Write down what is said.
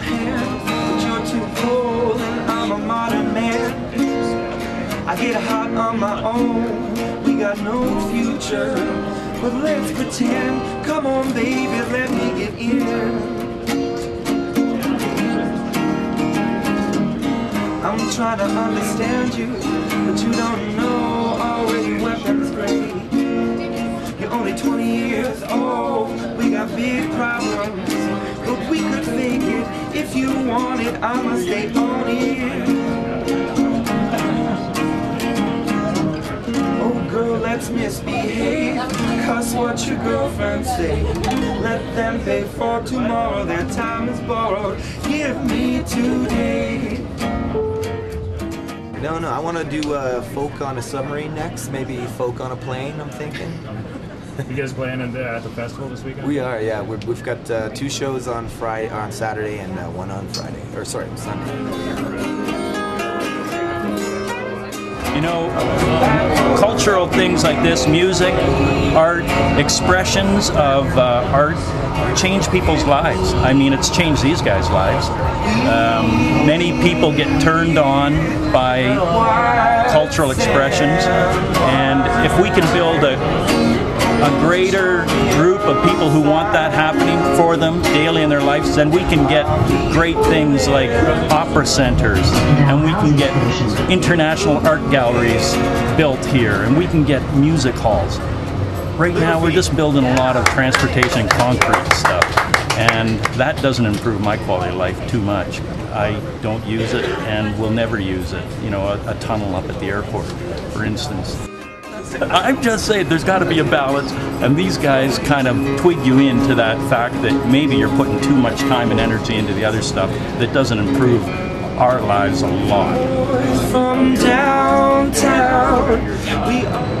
hand But you're too cold and I'm a modern man. I get hot on my own. We got no future But let's pretend. Come on baby, let me get in. I'm trying to understand you But you don't know. Want it. I'ma stay on it. Oh girl, let's misbehave. Cuss what your girlfriends say. Let them pay for tomorrow. Their time is borrowed. Give me today. No, no, I want to do uh, folk on a submarine next. Maybe folk on a plane. I'm thinking. You guys playing at the, at the festival this weekend? We are, yeah. We're, we've got uh, two shows on Friday, on Saturday, and uh, one on Friday. Or sorry, Sunday. You know, cultural things like this, music, art, expressions of uh, art change people's lives. I mean, it's changed these guys' lives. Um, many people get turned on by cultural expressions, and if we can build a a greater group of people who want that happening for them daily in their lives, then we can get great things like opera centers, and we can get international art galleries built here, and we can get music halls. Right now, we're just building a lot of transportation concrete stuff, and that doesn't improve my quality of life too much. I don't use it and will never use it. You know, a, a tunnel up at the airport, for instance. I'm just saying there's got to be a balance, and these guys kind of twig you into that fact that maybe you're putting too much time and energy into the other stuff that doesn't improve our lives a lot. From downtown, we